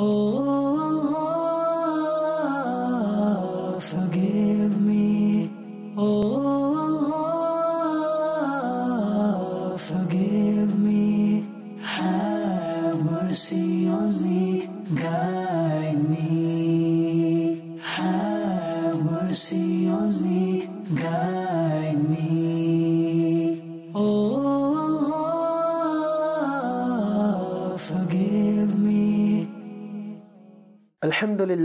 Oh,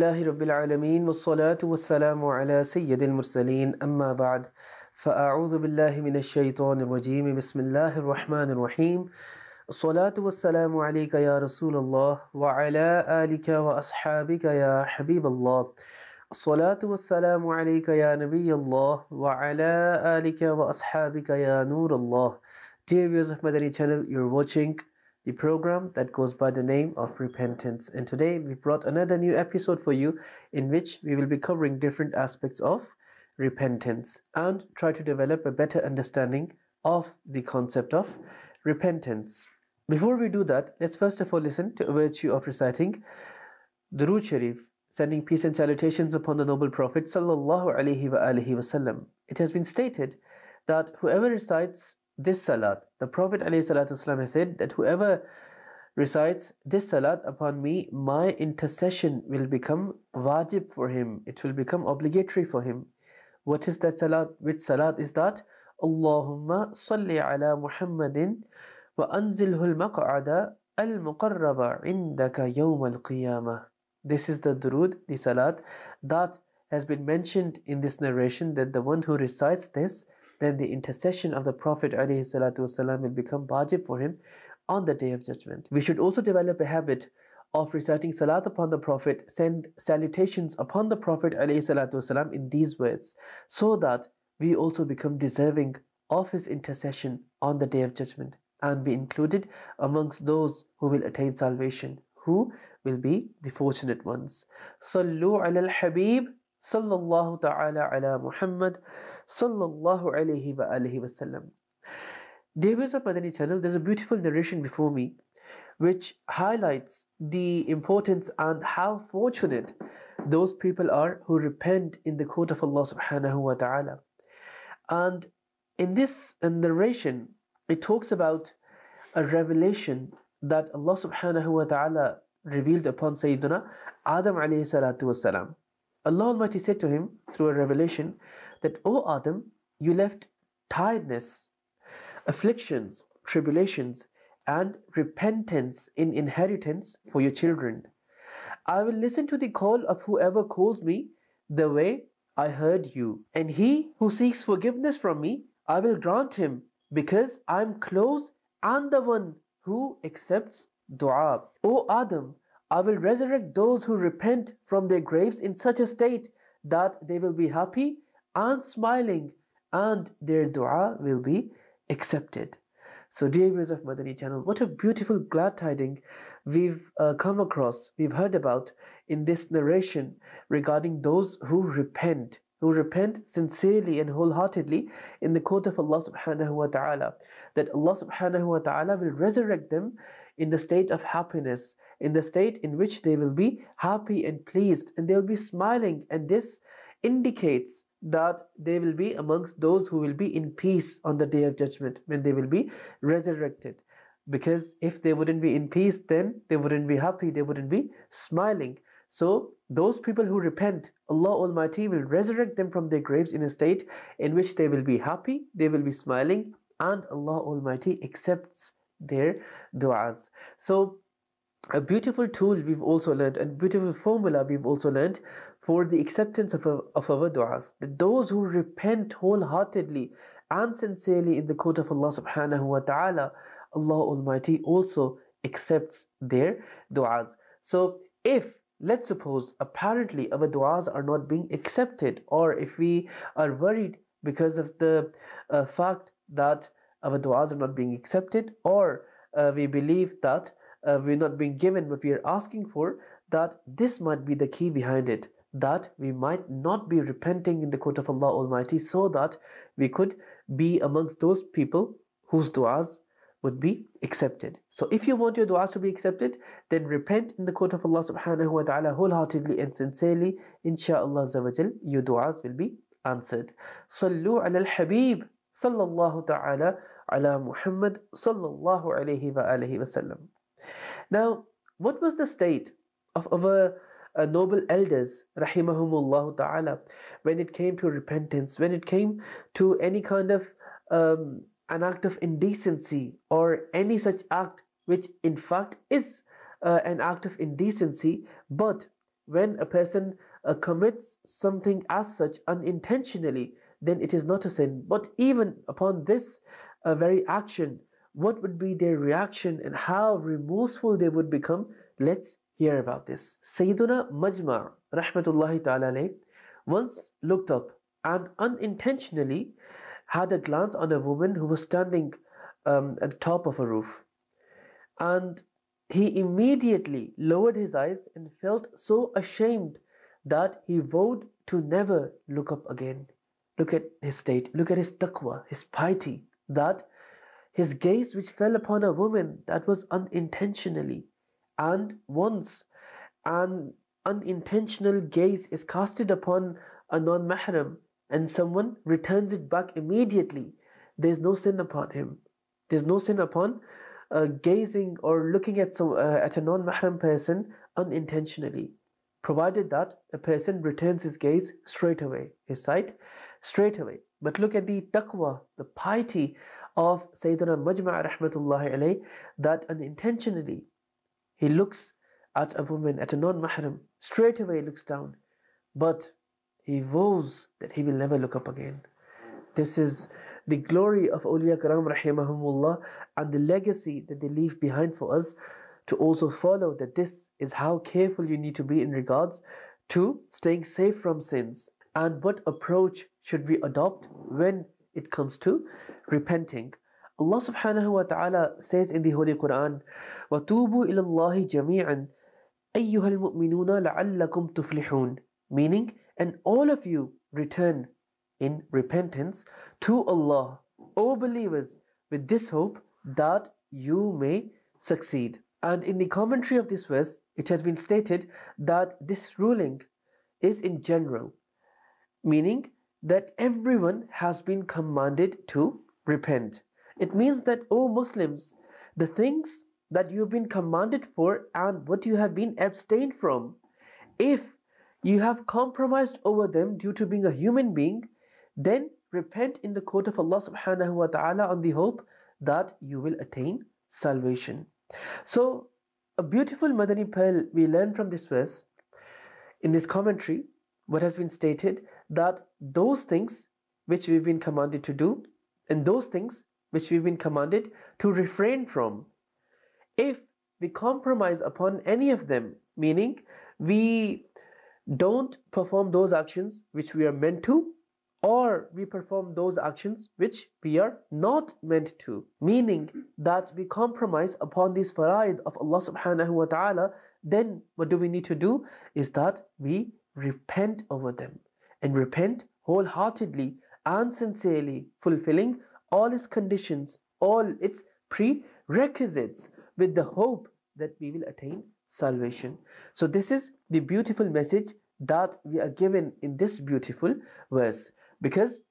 لله رب العالمين والصلاة والسلام على سيد المرسلين. أما بعد فأعوذ بالله من الشيطان الرجيم. بسم الله الرحمن الرحيم. الصلاة والسلام عليك يا رسول الله وعلى آلك وأصحابك يا حبيب الله. الصلاة والسلام عليك يا نبي الله وعلى آلك وأصحابك يا نور الله. Dear viewers of Madani channel, you're watching the program that goes by the name of repentance. And today we brought another new episode for you in which we will be covering different aspects of repentance and try to develop a better understanding of the concept of repentance. Before we do that, let's first of all listen to a virtue of reciting Durood Sharif, sending peace and salutations upon the noble Prophet sallallahu alaihi wasallam. It has been stated that whoever recites this salat, the Prophet wasallam has said that whoever recites this salat upon me, my intercession will become wajib for him. It will become obligatory for him. What is that salat? Which salat is that? Allahumma salli ala Muhammadin wa anzilhu al-maq'ada al-muqarraba indaka yawm al-qiyamah. This is the durood, the salat that has been mentioned in this narration that the one who recites this, then the intercession of the Prophet ﷺ will become wajib for him on the day of judgment. We should also develop a habit of reciting salat upon the Prophet, send salutations upon the Prophet ﷺ in these words, so that we also become deserving of his intercession on the day of judgment and be included amongst those who will attain salvation, who will be the fortunate ones. Sallu ala al-Habib sallallahu ta'ala ala Muhammad sallallahu alayhi wa alihi wasallam. Viewers of Madani channel, there's a beautiful narration before me which highlights the importance and how fortunate those people are who repent in the court of Allah subhanahu wa ta'ala. And in this uh, narration, it talks about a revelation that Allah subhanahu wa ta'ala revealed upon Sayyidina Adam alayhi salatu wasalam. Allah Almighty said to him through a revelation that, O Adam, you left tiredness, afflictions, tribulations, and repentance in inheritance for your children. I will listen to the call of whoever calls me the way I heard you. And he who seeks forgiveness from me, I will grant him because I am close and the one who accepts dua. O Adam, I will resurrect those who repent from their graves in such a state that they will be happy and smiling and their dua will be accepted. So, dear viewers of Madani channel, what a beautiful glad tiding we've uh, come across, we've heard about in this narration regarding those who repent, who repent sincerely and wholeheartedly in the court of Allah subhanahu wa ta'ala. That Allah subhanahu wa ta'ala will resurrect them in the state of happiness, in the state in which they will be happy and pleased and they'll be smiling. And this indicates that they will be amongst those who will be in peace on the day of judgment when they will be resurrected. Because if they wouldn't be in peace, then they wouldn't be happy, they wouldn't be smiling. So, those people who repent, Allah Almighty will resurrect them from their graves in a state in which they will be happy, they will be smiling, and Allah Almighty accepts their du'as. So, a beautiful tool we've also learned, and beautiful formula we've also learned for the acceptance of, of our du'as. That those who repent wholeheartedly and sincerely in the court of Allah subhanahu wa ta'ala, Allah Almighty also accepts their du'as. So if let's suppose apparently our du'as are not being accepted or if we are worried because of the uh, fact that our du'as are not being accepted or uh, we believe that uh, we're not being given what we are asking for, that this might be the key behind it. That we might not be repenting in the court of Allah Almighty, so that we could be amongst those people whose du'as would be accepted. So if you want your du'as to be accepted, then repent in the court of Allah subhanahu wa ta'ala wholeheartedly and sincerely. Insha'Allah your du'as will be answered. Sallu ala al-habib sallallahu ta'ala ala Muhammad sallallahu alayhi wa alihi wasallam. Now, what was the state of our uh, noble elders, rahimahumullah ta'ala, when it came to repentance, when it came to any kind of um, an act of indecency or any such act which in fact is uh, an act of indecency, but when a person uh, commits something as such unintentionally, then it is not a sin. But even upon this uh, very action, what would be their reaction and how remorseful they would become? Let's hear about this. Sayyiduna Majma' rahmatullahi ta'ala once looked up and unintentionally had a glance on a woman who was standing um, at the top of a roof. And he immediately lowered his eyes and felt so ashamed that he vowed to never look up again. Look at his state, look at his taqwa, his piety, that his gaze which fell upon a woman that was unintentionally and once an unintentional gaze is casted upon a non-mahram and someone returns it back immediately there's no sin upon him. There's no sin upon uh, gazing or looking at some uh, at a non-mahram person unintentionally provided that a person returns his gaze straight away his sight straight away. But look at the taqwa the piety of Sayyidina Majma' rahmatullahi alayh that unintentionally he looks at a woman, at a non-mahram, straight away looks down. But he vows that he will never look up again. This is the glory of awliya karam rahimahumullah and the legacy that they leave behind for us to also follow that this is how careful you need to be in regards to staying safe from sins and what approach should we adopt when it comes to repenting Allah subhanahu wa ta'ala says in the Holy Quran, وَتُوبُوا إِلَى اللَّهِ جَمِيعًا أَيُّهَا الْمُؤْمِنُونَ لَعَلَّكُمْ تُفْلِحُونَ Meaning, and all of you return in repentance to Allah, O believers, with this hope that you may succeed. And in the commentary of this verse, it has been stated that this ruling is in general, meaning that everyone has been commanded to repent. It means that, O Muslims, the things that you have been commanded for and what you have been abstained from, if you have compromised over them due to being a human being, then repent in the court of Allah subhanahu wa ta'ala on the hope that you will attain salvation. So, a beautiful Madani pearl we learn from this verse in this commentary, what has been stated that those things which we've been commanded to do and those things which we've been commanded to refrain from. If we compromise upon any of them, meaning we don't perform those actions which we are meant to, or we perform those actions which we are not meant to, meaning that we compromise upon these faraid of Allah subhanahu wa ta'ala, then what do we need to do is that we repent over them and repent wholeheartedly and sincerely, fulfilling all its conditions, all its prerequisites with the hope that we will attain salvation. So, this is the beautiful message that we are given in this beautiful verse because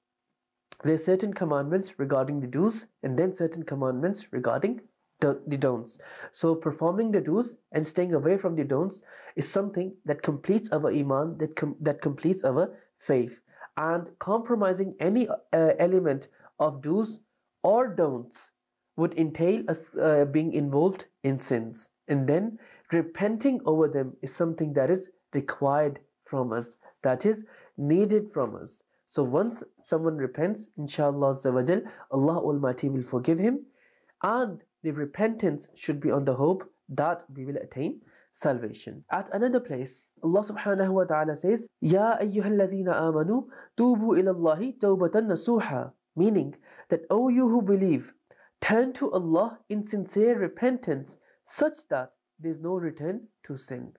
there are certain commandments regarding the do's and then certain commandments regarding the, the don'ts. So, performing the do's and staying away from the don'ts is something that completes our iman, that, com- that completes our faith. And compromising any uh, element of do's or don'ts would entail us uh, being involved in sins. And then repenting over them is something that is required from us, that is needed from us. So once someone repents, inshallah Allah Almighty will forgive him. And the repentance should be on the hope that we will attain salvation. At another place, Allah subhanahu wa ta'ala says, Ya ayyuhalladhina amanu tubu ilallahi tawbatan nasuha meaning that, O you who believe, turn to Allah in sincere repentance such that there is no return to sin.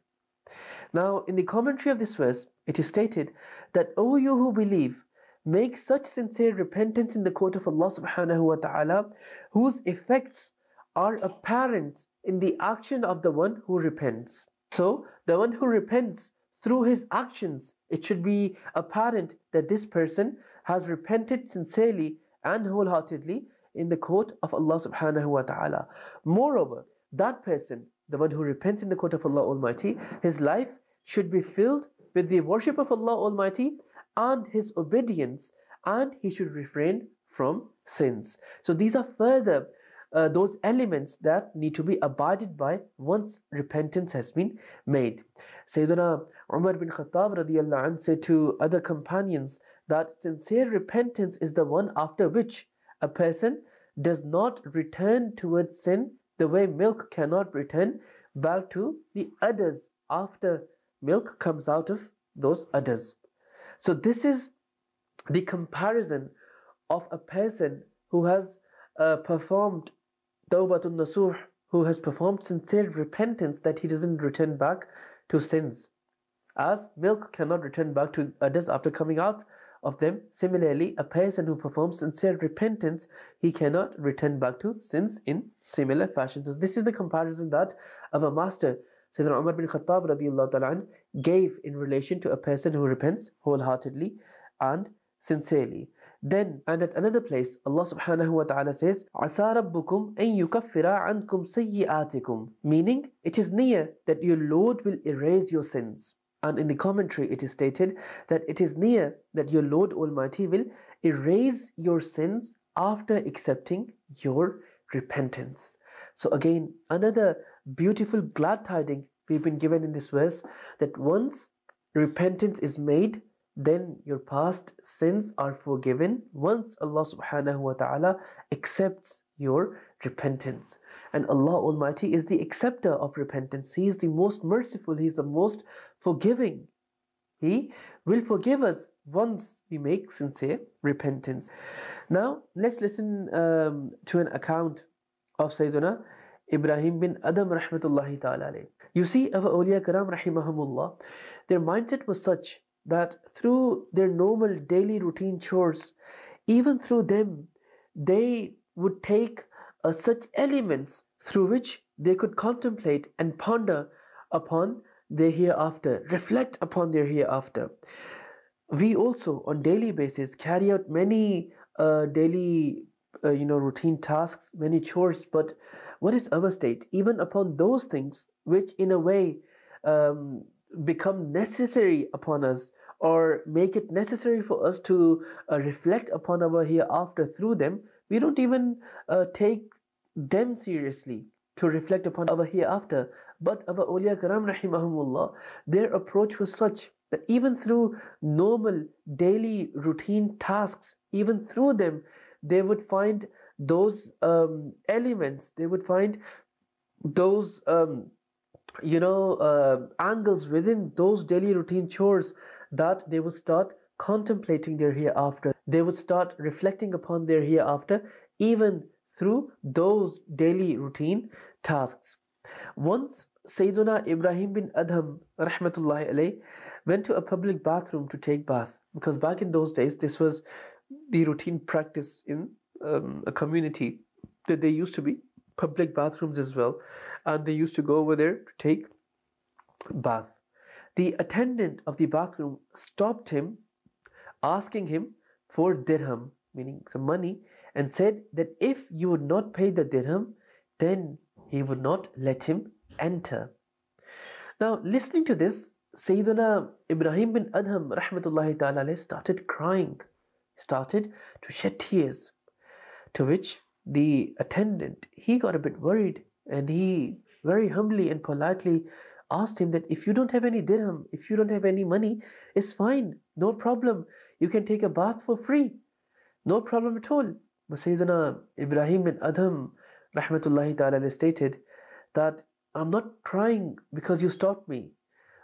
Now, in the commentary of this verse, it is stated that, O you who believe, make such sincere repentance in the court of Allah subhanahu wa ta'ala, whose effects are apparent in the action of the one who repents. So, the one who repents through his actions, it should be apparent that this person has repented sincerely and wholeheartedly in the court of Allah subhanahu wa ta'ala. Moreover, that person, the one who repents in the court of Allah Almighty, his life should be filled with the worship of Allah Almighty and his obedience, and he should refrain from sins. So these are further uh, those elements that need to be abided by once repentance has been made. Sayyidina Umar bin Khattab radiallahu anh said to other companions that sincere repentance is the one after which a person does not return towards sin the way milk cannot return back to the udders after milk comes out of those udders. So this is the comparison of a person who has uh, performed Tawbatun Nasuh, who has performed sincere repentance that he doesn't return back to sins. As milk cannot return back to udders after coming out of them, similarly, a person who performs sincere repentance, he cannot return back to sins in similar fashion. So this is the comparison that our master, Sayyidina Umar bin Khattab radiallahu gave in relation to a person who repents wholeheartedly and sincerely. Then, and at another place, Allah subhanahu wa ta'ala says, عَسَى رَبُّكُمْ أَن يُكَفِّرَ عَنْكُمْ سَيِّئَاتِكُمْ Meaning, it is near that your Lord will erase your sins. And in the commentary, it is stated that it is near that your Lord Almighty will erase your sins after accepting your repentance. So, again, another beautiful glad tidings we've been given in this verse that once repentance is made, then your past sins are forgiven once Allah subhanahu wa ta'ala accepts your repentance. And Allah Almighty is the acceptor of repentance. He is the most merciful, He is the most forgiving. He will forgive us once we make sincere repentance. Now, let's listen um, to an account of Sayyidina Ibrahim bin Adham rahmatullahi ta'ala. You see, our awliya karam rahimahumullah, their mindset was such that through their normal daily routine chores, even through them, they would take uh, such elements through which they could contemplate and ponder upon their hereafter, reflect upon their hereafter. We also, on daily basis, carry out many uh, daily, uh, you know, routine tasks, many chores. But what is our state? Even upon those things which, in a way, um, become necessary upon us or make it necessary for us to uh, reflect upon our hereafter through them, we don't even uh, take them seriously to reflect upon our hereafter. But our awliya karam rahimahumullah, their approach was such that even through normal daily routine tasks, even through them, they would find those um, elements, they would find those um, you know, uh, angles within those daily routine chores that they would start contemplating their hereafter. They would start reflecting upon their hereafter even through those daily routine tasks. Once Sayyiduna Ibrahim bin Adham rahmatullahi alayh, went to a public bathroom to take bath because back in those days this was the routine practice in um, a community that there used to be public bathrooms as well and they used to go over there to take bath. The attendant of the bathroom stopped him, asking him for dirham, meaning some money, and said that if you would not pay the dirham, then he would not let him enter. Now, listening to this, Sayyidina Ibrahim bin Adham rahmatullahi ta'ala started crying, started to shed tears. To which the attendant, he got a bit worried and he very humbly and politely asked him that if you don't have any dirham, if you don't have any money, it's fine, no problem. You can take a bath for free, no problem at all. But Sayyidina Ibrahim bin Adham rahmatullahi ta'ala stated that I'm not crying because you stopped me.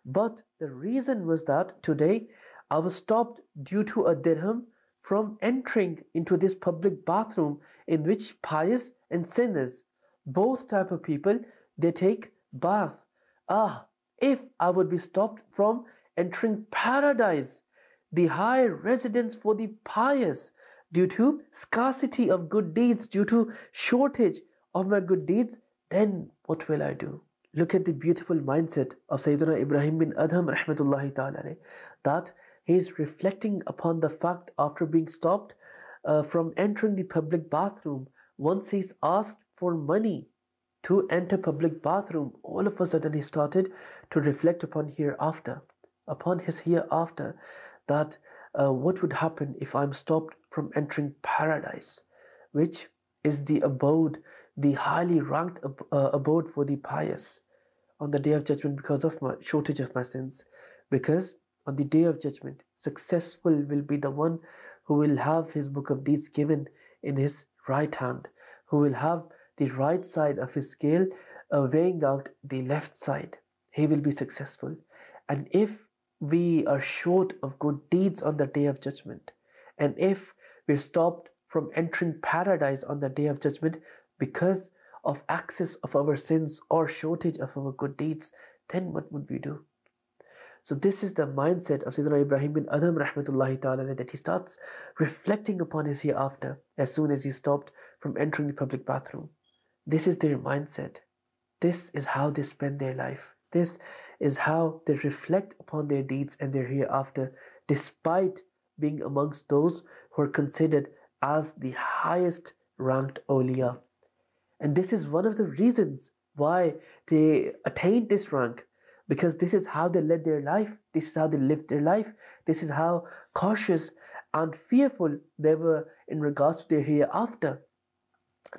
But the reason was that today I was stopped due to a dirham from entering into this public bathroom in which pious and sinners, both type of people, they take bath. Ah, if I would be stopped from entering paradise, the high residence for the pious, due to scarcity of good deeds, due to shortage of my good deeds, then what will I do? Look at the beautiful mindset of Sayyidina Ibrahim bin Adham rahmatullahi ta'ala that he is reflecting upon the fact after being stopped uh, from entering the public bathroom once he's asked for money to enter public bathroom all of a sudden he started to reflect upon hereafter upon his hereafter that uh, what would happen if i'm stopped from entering paradise which is the abode the highly ranked ab- uh, abode for the pious on the day of judgment because of my shortage of my sins. Because on the day of judgment successful will be the one who will have his book of deeds given in his right hand who will have the right side of his scale uh, weighing out the left side he will be successful and if we are short of good deeds on the day of judgment and if we're stopped from entering paradise on the day of judgment because of access of our sins or shortage of our good deeds, then what would we do? So this is the mindset of Sayyidina Ibrahim bin Adham rahmatullahi ta'ala that he starts reflecting upon his hereafter as soon as he stopped from entering the public bathroom. This is their mindset. This is how they spend their life. This is how they reflect upon their deeds and their hereafter, despite being amongst those who are considered as the highest ranked awliya. And this is one of the reasons why they attained this rank because this is how they led their life, this is how they lived their life, this is how cautious and fearful they were in regards to their hereafter.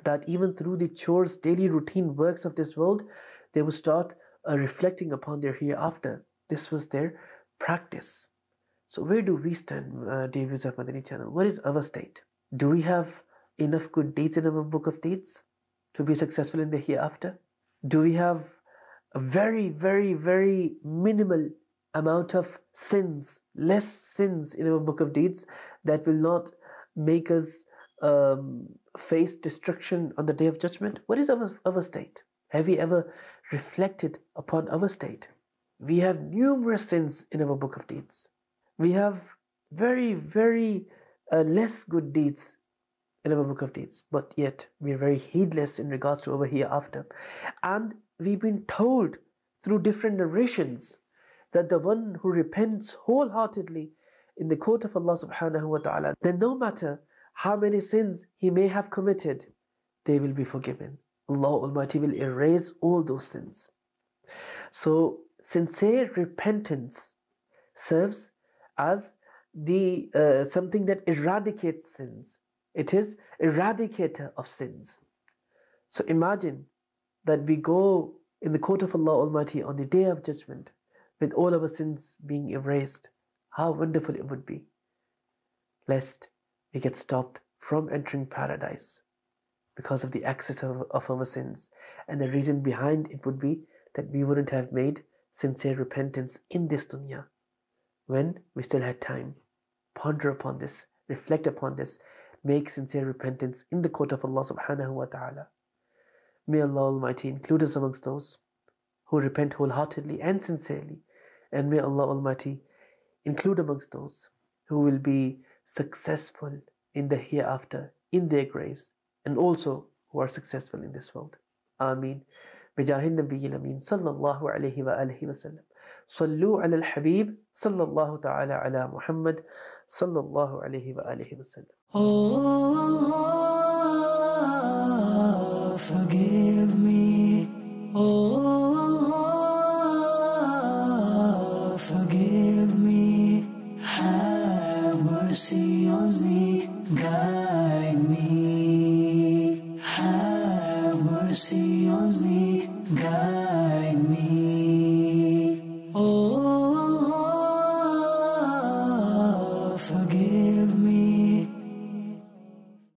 That even through the chores, daily routine works of this world, they would start uh, reflecting upon their hereafter. This was their practice. So, where do we stand, uh, dear viewers of Madani channel? What is our state? Do we have enough good deeds in our book of deeds to be successful in the hereafter? Do we have a very, very, very minimal amount of sins, less sins in our book of deeds that will not make us um, face destruction on the day of judgment? What is our, our state? Have we ever reflected upon our state? We have numerous sins in our book of deeds. We have very, very uh, less good deeds in our book of deeds, but yet we are very heedless in regards to our hereafter. And we've been told through different narrations that the one who repents wholeheartedly in the court of Allah subhanahu wa ta'ala, then no matter how many sins he may have committed, they will be forgiven. Allah Almighty will erase all those sins. So, sincere repentance serves as the uh, something that eradicates sins. It is eradicator of sins. So imagine that we go in the court of Allah Almighty on the day of judgment with all our sins being erased. How wonderful it would be. Lest we get stopped from entering paradise because of the excess of, of our sins. And the reason behind it would be that we wouldn't have made sincere repentance in this dunya when we still had time. Ponder upon this, reflect upon this, make sincere repentance in the court of Allah subhanahu wa ta'ala. May Allah Almighty include us amongst those who repent wholeheartedly and sincerely. And may Allah Almighty include amongst those who will be successful in the hereafter, in their graves, and also who are successful in this world. Ameen. بجاه النبي الأمين صلى الله عليه وآله وسلم صلوا على الحبيب صلى الله تعالى على محمد صلى الله عليه وآله وسلم Oh, forgive me. Oh, Mercy on me. Guide me. Have mercy on me. Guide me.